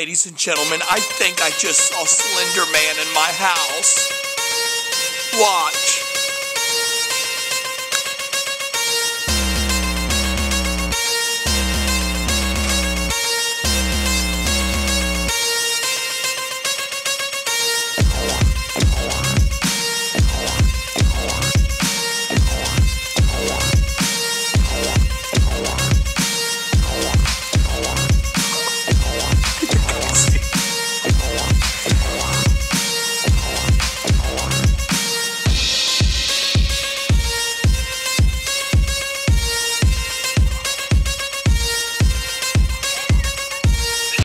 ladies and gentlemen, I think I just saw Slender Man in my house. Watch.